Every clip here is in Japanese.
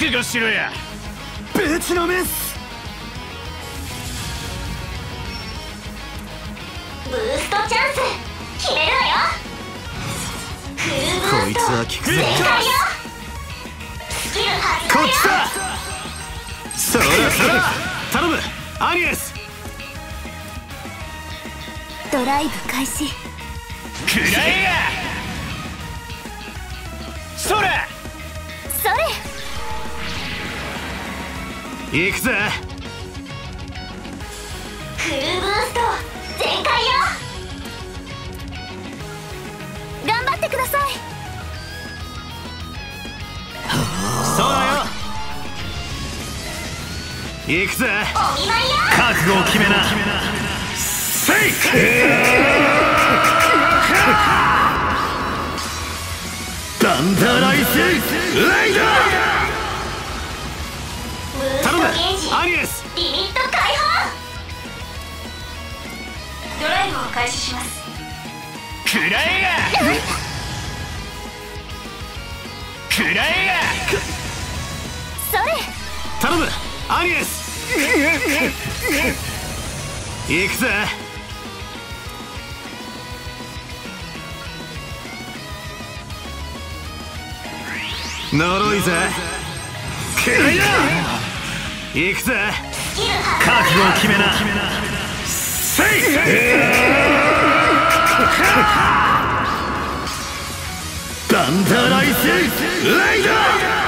覚悟しろや。ぶちのめすブーストチャンス。決めるわよ。フルブースト。こいつは効くぜスキル発動よ。こっちだ。そらそら。頼む。アニエス。ドライブ開始。くらえや行くぜ。フルブースト全開よ。頑張ってください。そうだよ。行くぜ。お見舞いよ覚悟を決めな。せいダンダライスライダブアニエス。リミット解放。ドライブを開始します。くらえやくらえやそれ。頼む。アニエス。行くぜ。呪いぜ。くら行くぜ。覚悟を決めな。せいダンダライスライダブ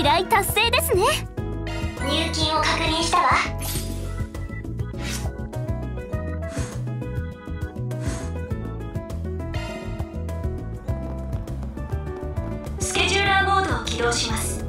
依頼達成ですね。入金を確認したわ。スケジューラーモードを起動します。